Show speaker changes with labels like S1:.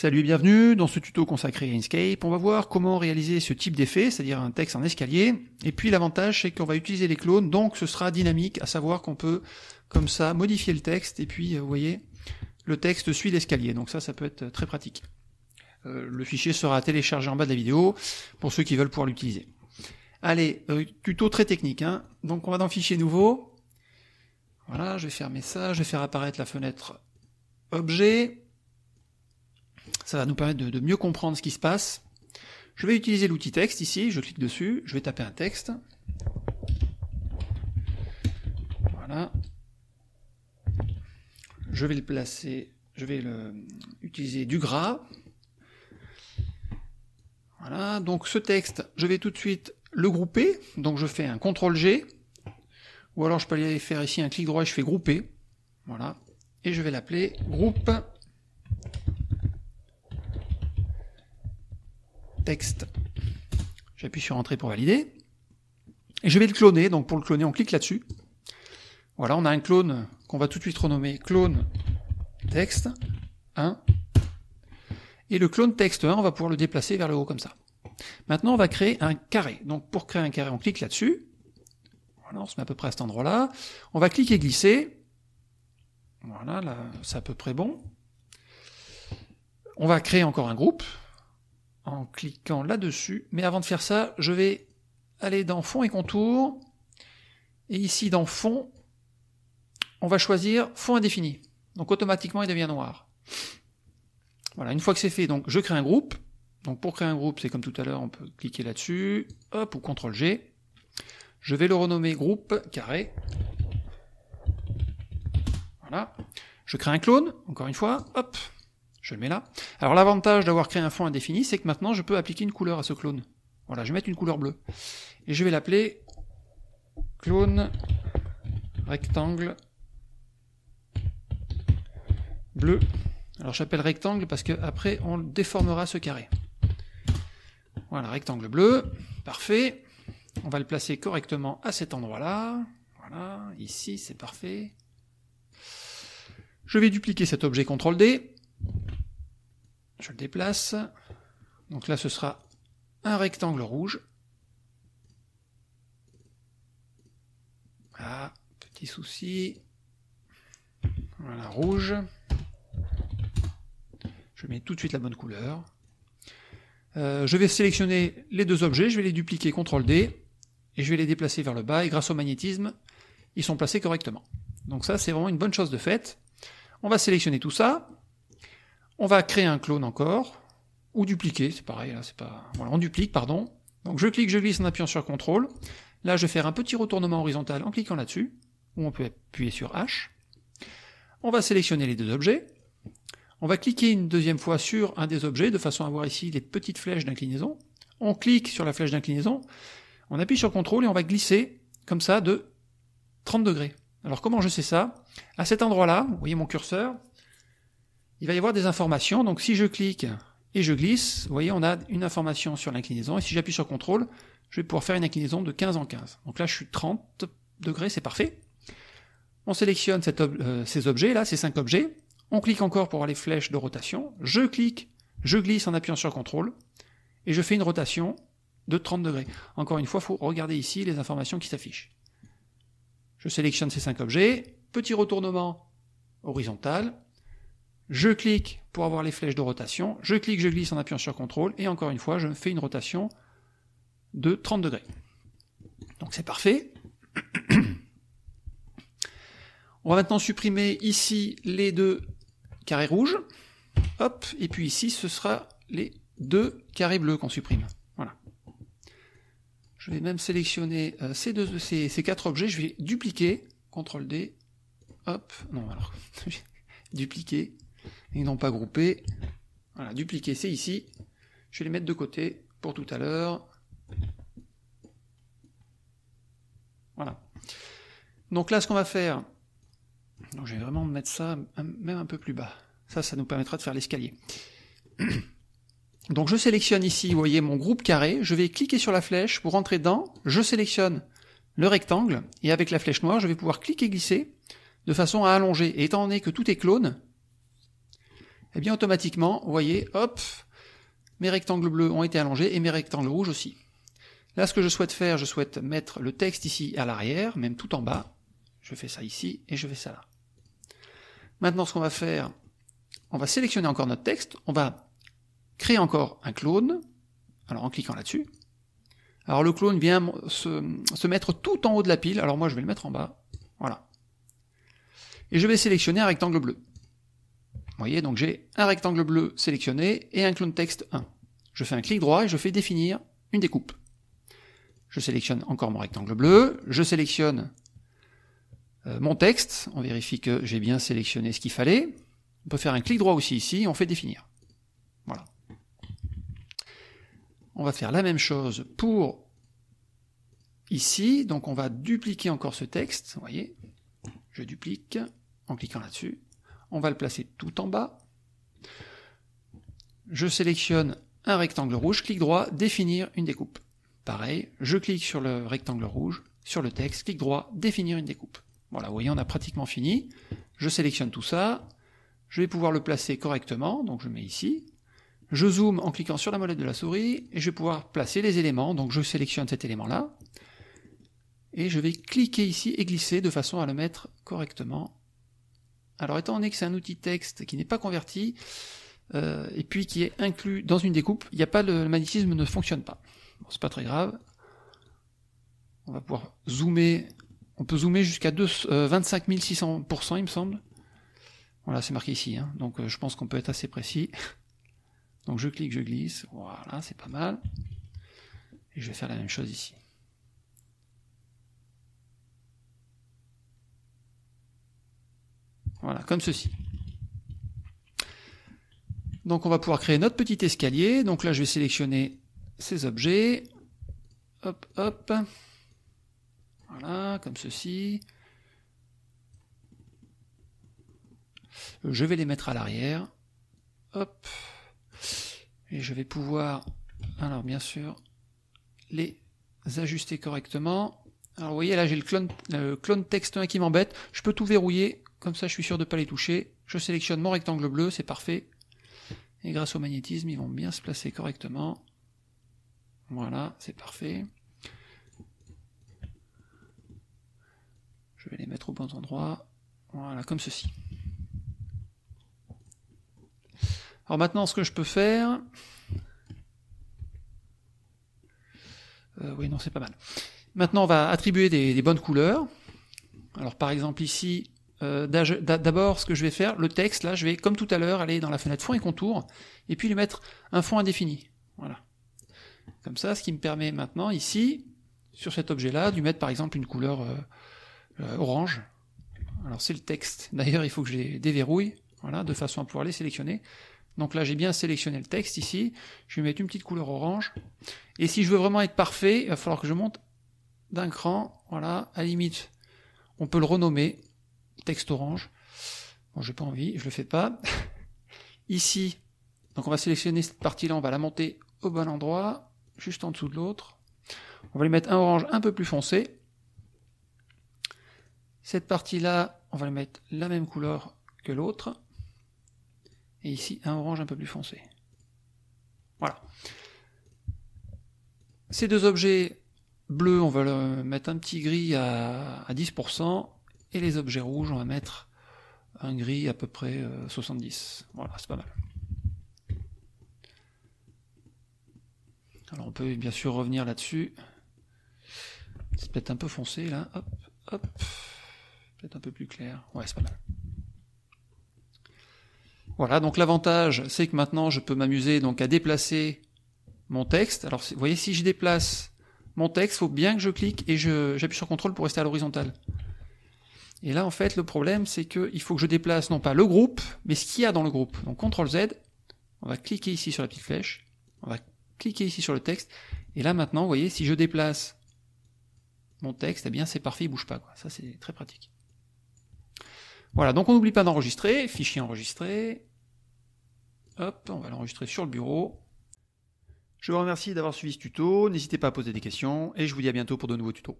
S1: Salut et bienvenue dans ce tuto consacré à Inkscape. On va voir comment réaliser ce type d'effet, c'est-à-dire un texte en escalier. Et puis l'avantage c'est qu'on va utiliser les clones, donc ce sera dynamique, à savoir qu'on peut comme ça modifier le texte et puis euh, vous voyez, le texte suit l'escalier. Donc ça, ça peut être très pratique. Euh, le fichier sera téléchargé en bas de la vidéo pour ceux qui veulent pouvoir l'utiliser. Allez, euh, tuto très technique. Hein. Donc on va dans Fichier nouveau. Voilà, je vais fermer ça, je vais faire apparaître la fenêtre Objet. Ça va nous permettre de, mieux comprendre ce qui se passe. Je vais utiliser l'outil texte ici, je clique dessus, je vais taper un texte. Voilà. Je vais le placer, je vais le, utiliser du gras. Voilà, donc ce texte, je vais tout de suite le grouper, donc je fais un CTRL G, ou alors je peux aller faire ici un clic droit et je fais grouper, voilà, et je vais l'appeler groupe J'appuie sur Entrée pour valider. Et je vais le cloner. Donc pour le cloner, on clique là-dessus. Voilà, on a un clone qu'on va tout de suite renommer clone texte 1. Et le clone texte 1, on va pouvoir le déplacer vers le haut comme ça. Maintenant, on va créer un carré. Donc pour créer un carré, on clique là-dessus. Voilà, on se met à peu près à cet endroit-là. On va cliquer glisser. Voilà, là, c'est à peu près bon. On va créer encore un groupe en cliquant là-dessus. Mais avant de faire ça, je vais aller dans fond et contour. Et ici dans fond, on va choisir fond indéfini. Donc automatiquement il devient noir. Voilà, une fois que c'est fait, donc je crée un groupe. Donc pour créer un groupe, c'est comme tout à l'heure, on peut cliquer là-dessus, hop, ou CTRL G. Je vais le renommer groupe carré. Voilà. Je crée un clone, encore une fois, hop, je le mets là. Alors l'avantage d'avoir créé un fond indéfini, c'est que maintenant je peux appliquer une couleur à ce clone. Voilà, je vais mettre une couleur bleue. Et je vais l'appeler clone rectangle bleu. Alors j'appelle rectangle parce que après on déformera ce carré. Voilà, rectangle bleu, parfait. On va le placer correctement à cet endroit-là. Voilà, ici c'est parfait. Je vais dupliquer cet objet CTRL D. Je le déplace. Donc là, ce sera un rectangle rouge. Ah, petit souci. Voilà, rouge. Je mets tout de suite la bonne couleur. Euh, je vais sélectionner les deux objets, je vais les dupliquer CTRL D, et je vais les déplacer vers le bas, et grâce au magnétisme, ils sont placés correctement. Donc ça, c'est vraiment une bonne chose de fait. On va sélectionner tout ça, on va créer un clone encore, ou dupliquer, c'est pareil, là c'est pas. Voilà, on duplique, pardon. Donc je clique, je glisse en appuyant sur CTRL. Là, je vais faire un petit retournement horizontal en cliquant là-dessus, ou on peut appuyer sur H. On va sélectionner les deux objets. On va cliquer une deuxième fois sur un des objets, de façon à voir ici les petites flèches d'inclinaison. On clique sur la flèche d'inclinaison, on appuie sur CTRL et on va glisser, comme ça, de 30 degrés. Alors comment je sais ça? À cet endroit-là, vous voyez mon curseur, il va y avoir des informations. Donc si je clique et je glisse, vous voyez, on a une information sur l'inclinaison. Et si j'appuie sur CTRL, je vais pouvoir faire une inclinaison de 15 en 15. Donc là, je suis 30 degrés, c'est parfait. On sélectionne euh, ces objets, là, ces cinq objets. On clique encore pour avoir les flèches de rotation. Je clique, je glisse en appuyant sur CTRL, et je fais une rotation de 30 degrés. Encore une fois, il faut regarder ici les informations qui s'affichent. Je sélectionne ces cinq objets, petit retournement horizontal, je clique pour avoir les flèches de rotation, je clique, je glisse en appuyant sur CTRL, et encore une fois, je fais une rotation de 30 degrés. Donc c'est parfait. On va maintenant supprimer ici les deux carrés rouges. Hop, et puis ici, ce sera les deux carrés bleus qu'on supprime. Voilà. Je vais même sélectionner euh, ces, ces quatre objets, je vais dupliquer, CTRL D, hop, non alors, dupliquer, et non pas groupés. Voilà, dupliquer, c'est ici. Je vais les mettre de côté pour tout à l'heure. Voilà. Donc là, ce qu'on va faire, donc je vais vraiment mettre ça même un peu plus bas. Ça, ça nous permettra de faire l'escalier. Donc je sélectionne ici, vous voyez mon groupe carré, je vais cliquer sur la flèche pour rentrer dedans, je sélectionne le rectangle, et avec la flèche noire, je vais pouvoir cliquer et glisser de façon à allonger. Et étant donné que tout est clone, eh bien automatiquement, vous voyez, hop, mes rectangles bleus ont été allongés et mes rectangles rouges aussi. Là, ce que je souhaite faire, je souhaite mettre le texte ici à l'arrière, même tout en bas. Je fais ça ici et je fais ça là. Maintenant, ce qu'on va faire, on va sélectionner encore notre texte, on va créer encore un clone, alors en cliquant là-dessus. Alors le clone vient se, mettre tout en haut de la pile, alors moi je vais le mettre en bas, voilà. Et je vais sélectionner un rectangle bleu. Vous voyez, donc j'ai un rectangle bleu sélectionné et un clone texte 1. Je fais un clic droit et je fais définir une découpe. Je sélectionne encore mon rectangle bleu, je sélectionne euh, mon texte, on vérifie que j'ai bien sélectionné ce qu'il fallait. On peut faire un clic droit aussi ici, on fait définir. Voilà. On va faire la même chose pour ici, donc on va dupliquer encore ce texte, vous voyez, je duplique en cliquant là-dessus, on va le placer tout en bas, je sélectionne un rectangle rouge, clic droit, définir une découpe. Pareil, je clique sur le rectangle rouge, sur le texte, clic droit, définir une découpe. Voilà, vous voyez, on a pratiquement fini. Je sélectionne tout ça, je vais pouvoir le placer correctement, donc je mets ici, je zoome en cliquant sur la molette de la souris et je vais pouvoir placer les éléments. Donc je sélectionne cet élément-là et je vais cliquer ici et glisser de façon à le mettre correctement. Alors étant donné que c'est un outil texte qui n'est pas converti euh, et puis qui est inclus dans une découpe, il n'y a pas le, magnétisme ne fonctionne pas. Bon, c'est pas très grave. On va pouvoir zoomer. On peut zoomer jusqu'à 25 600%, il me semble. Voilà, c'est marqué ici. Hein. Donc euh, je pense qu'on peut être assez précis. Donc je clique, je glisse, voilà, c'est pas mal. Et je vais faire la même chose ici. Voilà, comme ceci. Donc on va pouvoir créer notre petit escalier. Donc là je vais sélectionner ces objets. Hop, hop. Voilà, comme ceci. Je vais les mettre à l'arrière. Hop. Et je vais pouvoir, alors bien sûr, les ajuster correctement. Alors vous voyez là j'ai le clone, texte 1 qui m'embête. Je peux tout verrouiller, comme ça je suis sûr de ne pas les toucher. Je sélectionne mon rectangle bleu, c'est parfait. Et grâce au magnétisme, ils vont bien se placer correctement. Voilà, c'est parfait. Je vais les mettre au bon endroit. Voilà, comme ceci. Alors maintenant, ce que je peux faire... Euh, oui, non, c'est pas mal. Maintenant, on va attribuer des, bonnes couleurs. Alors par exemple ici, euh, d'abord ce que je vais faire, le texte, là, je vais, comme tout à l'heure, aller dans la fenêtre fond et contour, et puis lui mettre un fond indéfini. Voilà. Comme ça, ce qui me permet maintenant, ici, sur cet objet-là, de lui mettre par exemple une couleur euh, orange. Alors c'est le texte. D'ailleurs, il faut que je les déverrouille, voilà, de façon à pouvoir les sélectionner. Donc là, j'ai bien sélectionné le texte ici. Je vais mettre une petite couleur orange. Et si je veux vraiment être parfait, il va falloir que je monte d'un cran. Voilà, à la limite, on peut le renommer texte orange. Bon, j'ai pas envie, je le fais pas. ici, donc on va sélectionner cette partie-là, on va la monter au bon endroit, juste en dessous de l'autre. On va lui mettre un orange un peu plus foncé. Cette partie-là, on va lui mettre la même couleur que l'autre et ici un orange un peu plus foncé. Voilà. Ces deux objets bleus, on va leur mettre un petit gris à, 10%, et les objets rouges, on va mettre un gris à peu près 70. Euh, voilà, c'est pas mal. Alors on peut bien sûr revenir là-dessus. C'est peut-être un peu foncé là. Hop, hop. Peut-être un peu plus clair. Ouais, c'est pas mal. Voilà, donc l'avantage, c'est que maintenant je peux m'amuser donc à déplacer mon texte. Alors, vous voyez, si je déplace mon texte, il faut bien que je clique et j'appuie sur CTRL pour rester à l'horizontale. Et là, en fait, le problème, c'est qu'il faut que je déplace non pas le groupe, mais ce qu'il y a dans le groupe. Donc, CTRL Z, on va cliquer ici sur la petite flèche, on va cliquer ici sur le texte, et là, maintenant, vous voyez, si je déplace mon texte, eh bien, c'est parfait, il bouge pas. Quoi. Ça, c'est très pratique. Voilà, donc on n'oublie pas d'enregistrer, fichier enregistré, Hop, on va l'enregistrer sur le bureau. Je vous remercie d'avoir suivi ce tuto, n'hésitez pas à poser des questions, et je vous dis à bientôt pour de nouveaux tutos.